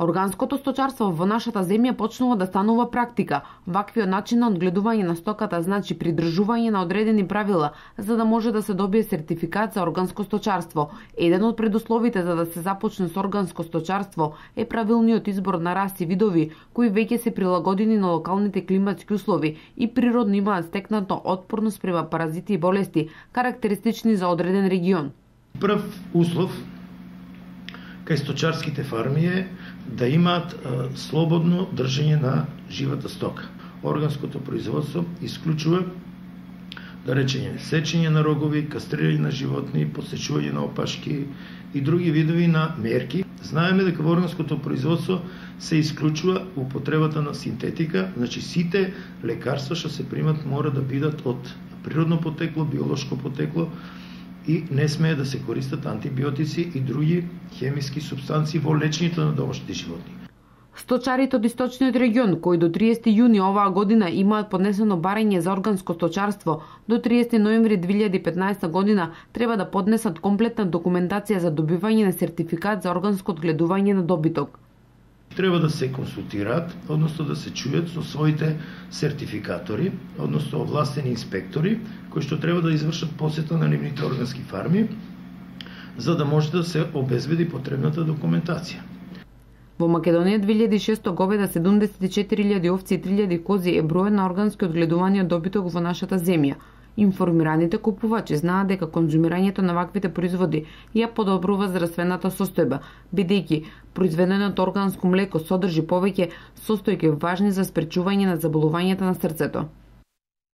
Органското сточарство во нашата земја почнува да станува практика. Ваквиот начин на одгледување на стоката значи придржување на одредени правила за да може да се добие сертификат за органско сточарство. Еден од предусловите за да се започне со органско сточарство е правилниот избор на раси видови кои веќе се прилагодени на локалните климатски услови и природно имаат стекнато отпорност према паразити и болести, карактеристични за одреден регион. Прв услов кај сточарските фарми е да имаат слободно држење на живата стока. Органското производство исклучува да речење сечење на рогови, кастрирање на животни, посечување на опашки и други видови на мерки. Знаеме дека во органското производство се исклучува употребата на синтетика, значи сите лекарства што се примат мора да бидат од природно потекло, биолошко потекло, и не смее да се користат антибиотици и други хемиски субстанции во лечењето на домашните животни. Сточарите од источниот регион, кои до 30 јуни оваа година имаат поднесено барање за органско сточарство, до 30 ноември 2015 година треба да поднесат комплетна документација за добивање на сертификат за органско одгледување на добиток треба да се консултираат, односно да се чујат со своите сертификатори, односно овластени инспектори, кои што треба да извршат посета на нивните органски фарми, за да може да се обезбеди потребната документација. Во Македонија 2600 говеда, 74.000 овци и 3.000 кози е бројот на органски одгледување добиток во нашата земја. Информираните купувачи знаат дека конзумирањето на ваквите производи ја подобрува здравствената состојба, бидејќи произведеното органско млеко содржи повеќе состојки важни за спречување на заболувањата на срцето.